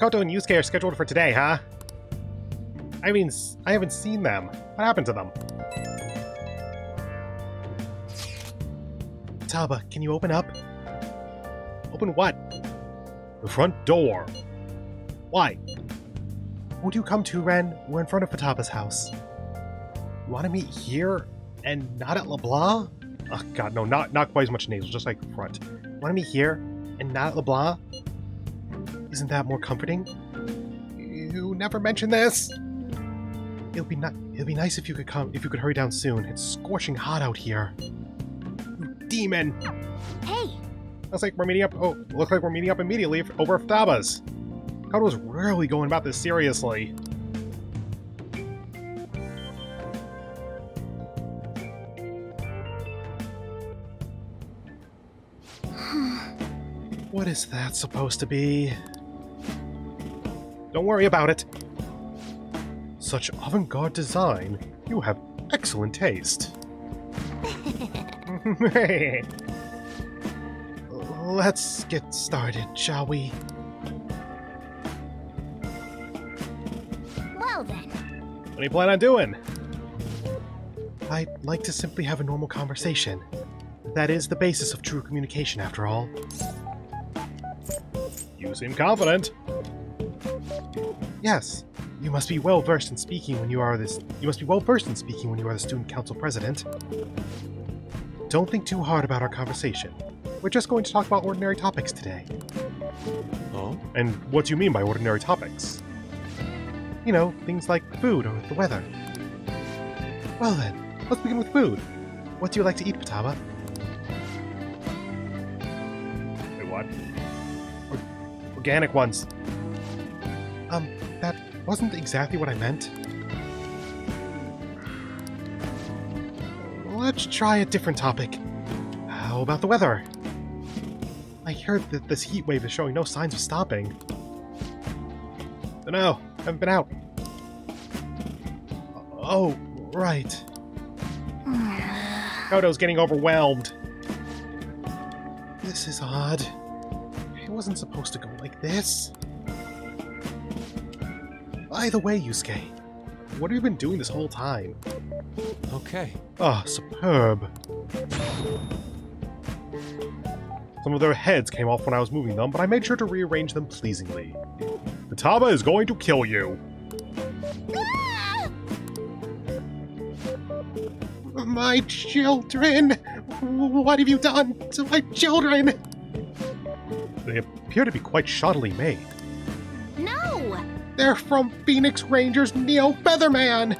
Makoto and Yusuke are scheduled for today, huh? I mean, I haven't seen them. What happened to them? Taba, can you open up? Open what? The front door. Why? Won't you come to, Ren? We're in front of Futaba's house. You want to meet here and not at LeBlanc? Oh god, no, not not quite as much nasal, just like front. Want to meet here and not at LeBlanc? Isn't that more comforting? You never mentioned this. It'll be not. It'll be nice if you could come. If you could hurry down soon. It's scorching hot out here. Demon! Hey, Looks like we're meeting up. Oh, looks like we're meeting up immediately over Futaba's. was really going about this seriously. what is that supposed to be? Don't worry about it. Such avant-garde design. You have excellent taste. Let's get started, shall we? well then. What do you plan on doing? I'd like to simply have a normal conversation. That is the basis of true communication, after all. You seem confident. Yes, you must be well versed in speaking when you are this. You must be well versed in speaking when you are the student council president. Don't think too hard about our conversation. We're just going to talk about ordinary topics today. Oh? And what do you mean by ordinary topics? You know, things like food or the weather. Well then, let's begin with food. What do you like to eat, Futaba? Wait, what? Or- organic ones. Wasn't exactly what I meant. Let's try a different topic. How about the weather? I heard that this heat wave is showing no signs of stopping. Dunno, haven't been out. Oh, right. Kodo's getting overwhelmed. This is odd. It wasn't supposed to go like this. By the way, Yusuke, what have you been doing this whole time? Okay. Ah, superb. Some of their heads came off when I was moving them, but I made sure to rearrange them pleasingly. Futaba is going to kill you. My children! What have you done to my children? They appear to be quite shoddily made. They're from Phoenix Rangers Neo Featherman!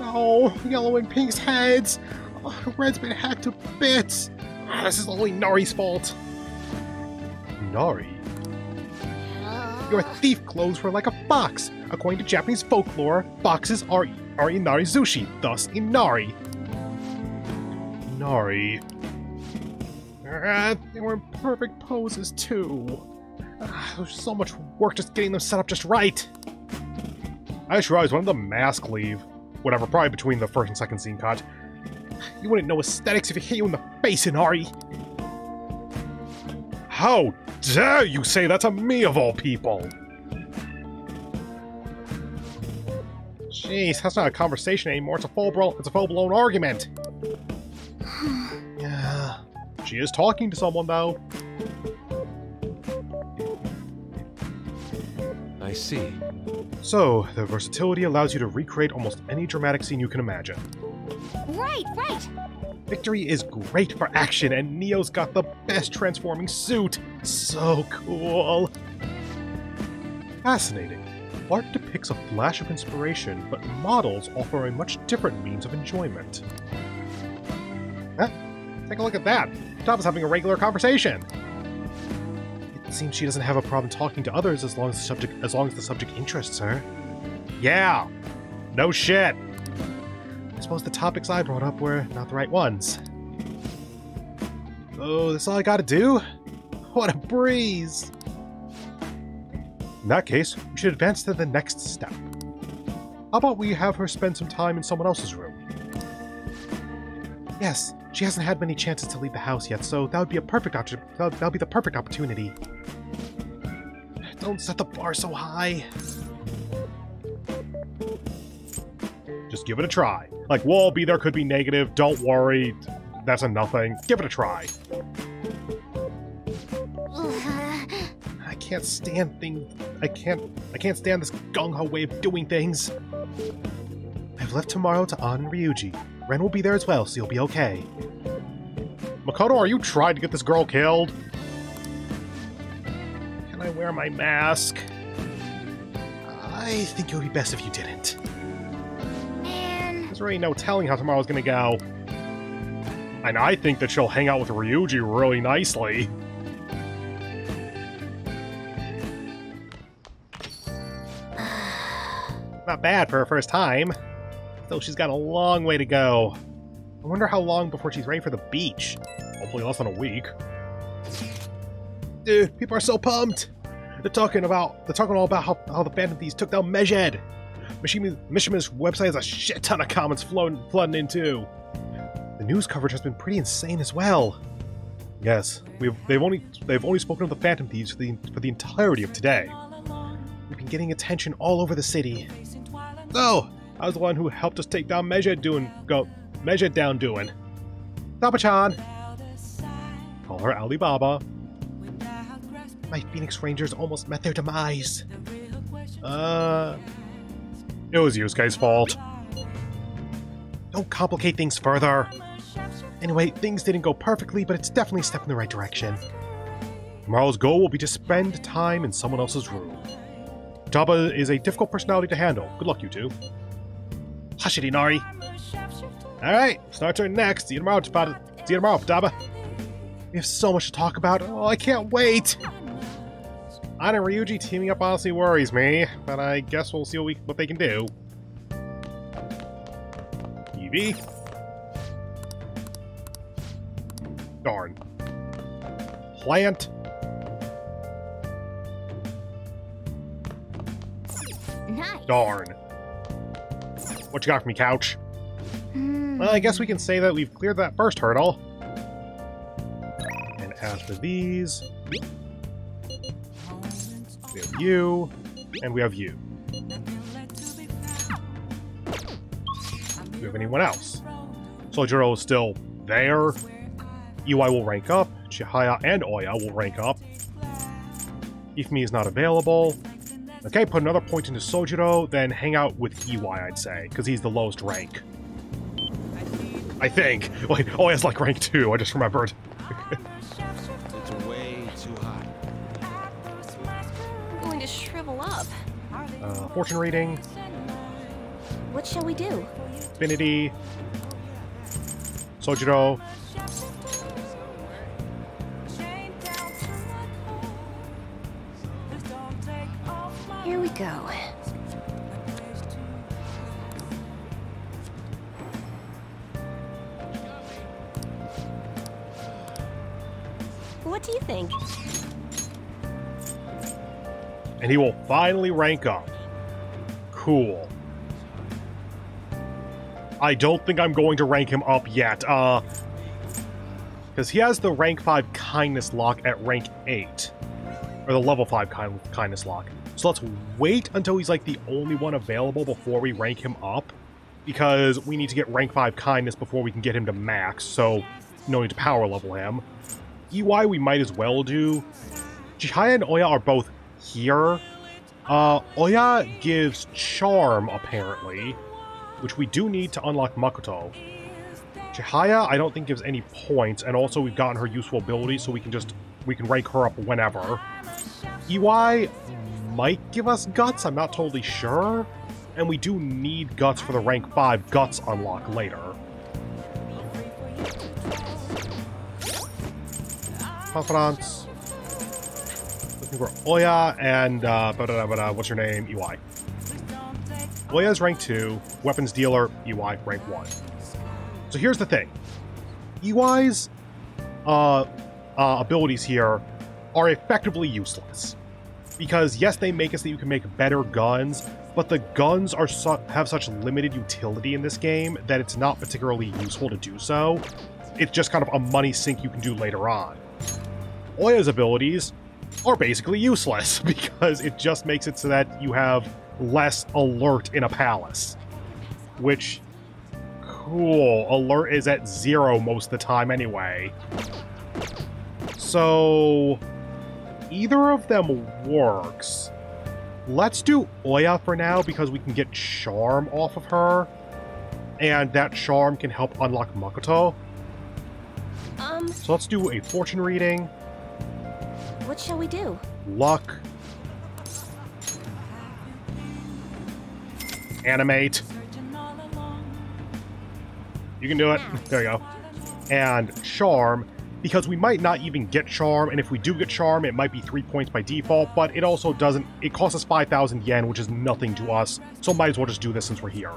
No, Yellow and Pink's heads! Oh, Red's been hacked to bits! Ah, This is only Nari's fault! Nari? Your thief clothes were like a fox. According to Japanese folklore, foxes are, are Inari Zushi, thus Inari. Nari. Ah, they were in perfect poses, too. There's so much work just getting them set up just right. I just realized when did the mask leave? Whatever, probably between the first and second scene cut. You wouldn't know aesthetics if it hit you in the face, Inari. How dare you say that to me of all people? Jeez, that's not a conversation anymore. It's a full it's a full blown argument. yeah. She is talking to someone though. See. So, the versatility allows you to recreate almost any dramatic scene you can imagine. Right, right! Victory is great for action, and Neo's got the best transforming suit. So cool. Fascinating. Art depicts a flash of inspiration, but models offer a much different means of enjoyment. Huh? Take a look at that. Taba's having a regular conversation. Seems she doesn't have a problem talking to others as long as the subject as long as the subject interests her. Yeah. No shit. I suppose the topics I brought up were not the right ones. Oh, that's all I gotta do? What a breeze! In that case, we should advance to the next step. How about we have her spend some time in someone else's room? Yes, she hasn't had many chances to leave the house yet, so that would be a perfect. That would be the perfect opportunity. Don't set the bar so high. Just give it a try. Like, we'll all be there, could be negative. Don't worry. That's a nothing. Give it a try. I can't stand things. I can't. I can't stand this gung ho way of doing things. I've left tomorrow to An and Ryuji. Ren will be there as well, so you'll be okay. Makoto, are you trying to get this girl killed? Can I wear my mask? I think it would be best if you didn't. Man. There's really no telling how tomorrow's gonna go. And I think that she'll hang out with Ryuji really nicely. Not bad for her first time. Though she's got a long way to go. I wonder how long before she's ready for the beach. Hopefully less than a week. Dude, people are so pumped! They're talking about they're talking all about how, how the Phantom Thieves took down Medjed. Mishima, Mishima's website has a shit ton of comments flooding, flooding in too. The news coverage has been pretty insane as well. Yes, we've they've only they've only spoken of the Phantom Thieves for the for the entirety of today. We've been getting attention all over the city. Oh, I was the one who helped us take down Medjed doing go Medjed down doing. Daba-chan. Call her Alibaba. My Phoenix Rangers almost met their demise. Uh, it was Yusuke's fault. Don't complicate things further. Anyway, things didn't go perfectly, but it's definitely a step in the right direction. Tomorrow's goal will be to spend time in someone else's room. Daba is a difficult personality to handle. Good luck, you two. Hush it, Inari. Alright, start turn next. See you tomorrow, Daba. See you tomorrow, Daba. We have so much to talk about. Oh, I can't wait! Anna and Ryuji teaming up honestly worries me, but I guess we'll see what, we, what they can do. Eevee. Darn. Plant. Nice. Darn. What you got for me, Couch? Hmm. Well, I guess we can say that we've cleared that first hurdle. And as for these... We have you, and we have you. Do we have anyone else? Sojiro is still there. Iwai will rank up. Chihaya and Ohya will rank up. Hifumi is not available. Okay, put another point into Sojiro, then hang out with Iwai, I'd say, because he's the lowest rank. I think. Oh, it's like rank 2, I just remembered. going to shrivel up. Uh, fortune reading, What shall we do? Affinity, Sojiro, and he will finally rank up. Cool. I don't think I'm going to rank him up yet, uh... Because he has the rank 5 kindness lock at rank 8. Or the level 5 kind kindness lock. So let's wait until he's like the only one available before we rank him up. Because we need to get rank 5 kindness before we can get him to max, so no need to power level him. Iwai we might as well do. Chihaya and Ohya are both here. Uh, Ohya gives Charm, apparently, which we do need to unlock Makoto. Chihaya, I don't think gives any points, and also we've gotten her useful abilities, so we can just, we can rank her up whenever. Iwai might give us Guts, I'm not totally sure. And we do need Guts for the rank 5 Guts unlock later. Confidants. For Ohya and, uh, ba-da-da, ba-da, what's her name? Iwai. Ohya's rank 2, weapons dealer, Iwai rank 1. So here's the thing. Iwai's uh, uh, abilities here are effectively useless. Because yes, they make it so that you can make better guns, but the guns are su have such limited utility in this game that it's not particularly useful to do so. It's just kind of a money sink you can do later on. Ohya's abilities are basically useless because it just makes it so that you have less alert in a palace. Which, cool, alert is at zero most of the time anyway. So, either of them works. Let's do Ohya for now because we can get Charm off of her. And that Charm can help unlock Makoto. Um, So let's do a fortune reading. What shall we do? luck, animate. You can do it. There you go. And charm, because we might not even get charm, and if we do get charm, it might be three points by default, but it also doesn't. It costs us 5,000 yen, which is nothing to us, so might as well just do this since we're here.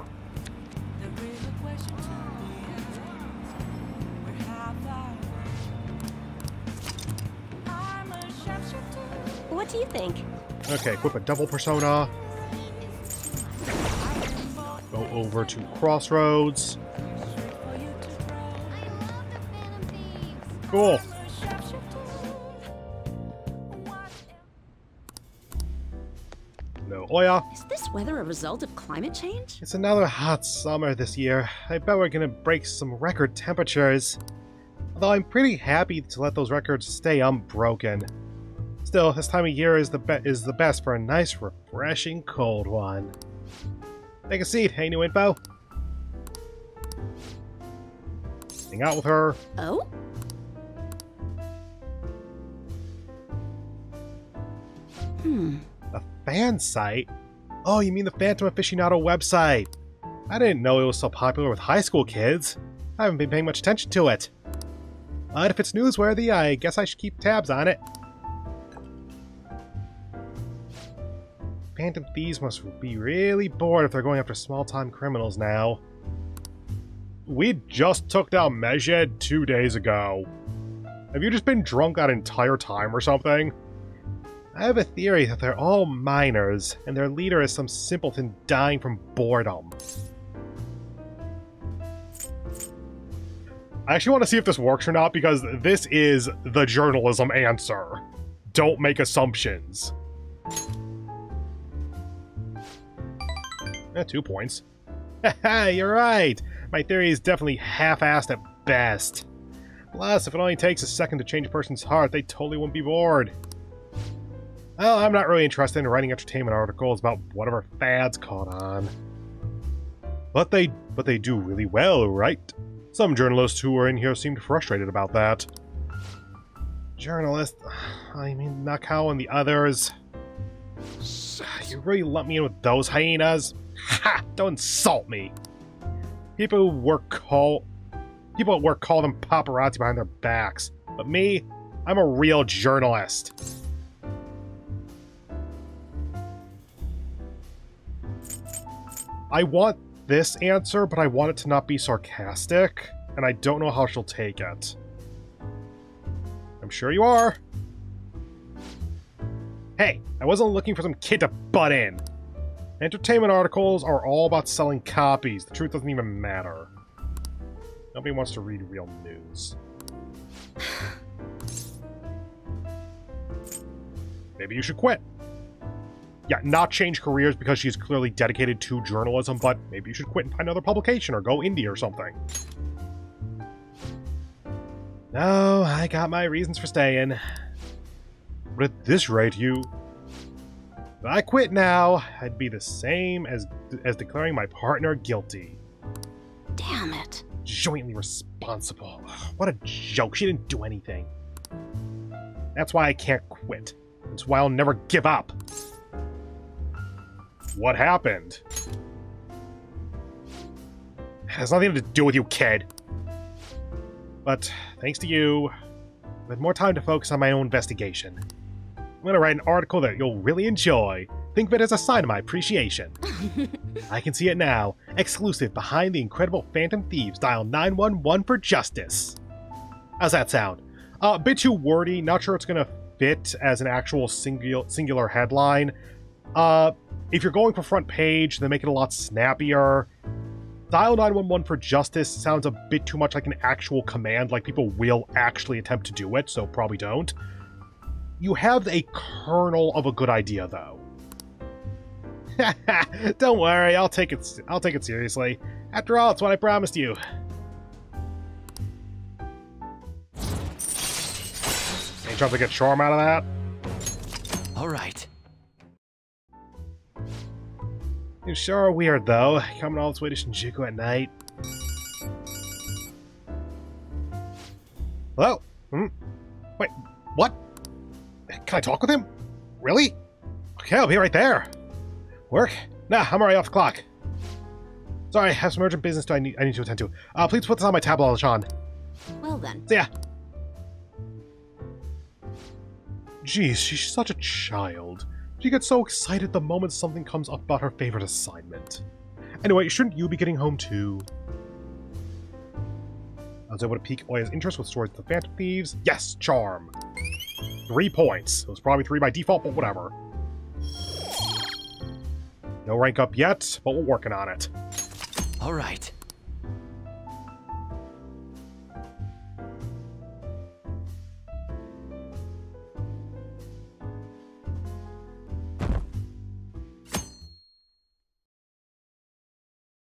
Think? Okay, equip a double persona. Go over to Crossroads. Cool. No oh, Ohya. Is this weather a result of climate change? It's another hot summer this year. I bet we're gonna break some record temperatures. Although I'm pretty happy to let those records stay unbroken. Still, this time of year is the is the best for a nice, refreshing cold one. Take a seat. Any new info? Hang out with her. Oh? Hmm. A fan site? Oh, you mean the Phantom Aficionado website? I didn't know it was so popular with high school kids. I haven't been paying much attention to it. But if it's newsworthy, I guess I should keep tabs on it. Phantom Thieves must be really bored if they're going after small-time criminals now. We just took down Medjed two days ago. Have you just been drunk that entire time or something? I have a theory that they're all minors, and their leader is some simpleton dying from boredom. I actually want to see if this works or not, because this is the journalism answer. Don't make assumptions. Eh, two points. You're right! My theory is definitely half-assed at best. Plus, if it only takes a second to change a person's heart, they totally won't be bored. Well, I'm not really interested in writing entertainment articles about whatever fads caught on. But they but they do really well, right? Some journalists who were in here seemed frustrated about that. Journalists? I mean, Nakao and the others. You really lump me in with those hyenas? Ha! Don't insult me! People who work call... People at work call them paparazzi behind their backs. But me? I'm a real journalist. I want this answer, but I want it to not be sarcastic, and I don't know how she'll take it. I'm sure you are. Hey, I wasn't looking for some kid to butt in. Entertainment articles are all about selling copies. The truth doesn't even matter. Nobody wants to read real news. Maybe you should quit. Yeah, not change careers because she's clearly dedicated to journalism, but maybe you should quit and find another publication or go indie or something. No, I got my reasons for staying. But at this rate, you... If I quit now, I'd be the same as as declaring my partner guilty. Damn it. Jointly responsible. What a joke. She didn't do anything. That's why I can't quit. That's why I'll never give up. What happened? It has nothing to do with you, kid. But thanks to you, I've had more time to focus on my own investigation. I'm gonna write an article that you'll really enjoy. Think of it as a sign of my appreciation. I can see it now. Exclusive behind the incredible Phantom Thieves. Dial 911 for justice. How's that sound? Uh, a bit too wordy. Not sure it's gonna fit as an actual singular singular headline. Uh, if you're going for front page, then make it a lot snappier. Dial 911 for justice sounds a bit too much like an actual command, like people will actually attempt to do it, so probably don't. You have a kernel of a good idea, though. Don't worry, I'll take it. I'll take it seriously. After all, it's what I promised you. Any chance to get charm out of that? All right. You sure are weird, though, coming all this way to Shinjuku at night. Hello? Hmm? Wait, what? Can I talk with him? Really? Okay, I'll be right there. Work? Nah, I'm already off the clock. Sorry, I have some urgent business I need, I need to attend to. Uh, please put this on my tablet, Sean. Well then. See ya. Jeez, she's such a child. She gets so excited the moment something comes up about her favorite assignment. Anyway, shouldn't you be getting home too? I was able to pique Ohya's interest with stories of the Phantom Thieves. Yes, charm. Three points. It was probably three by default, but whatever. No rank up yet, but we're working on it. All right.